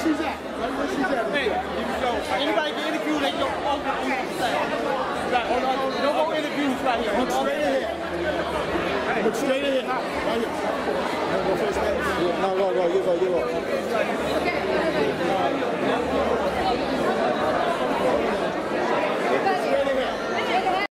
Where she's at. Right where she's at. Hey, anybody get interviewed, they don't open on the side. No more interviews right here. Look straight ahead. Look straight ahead.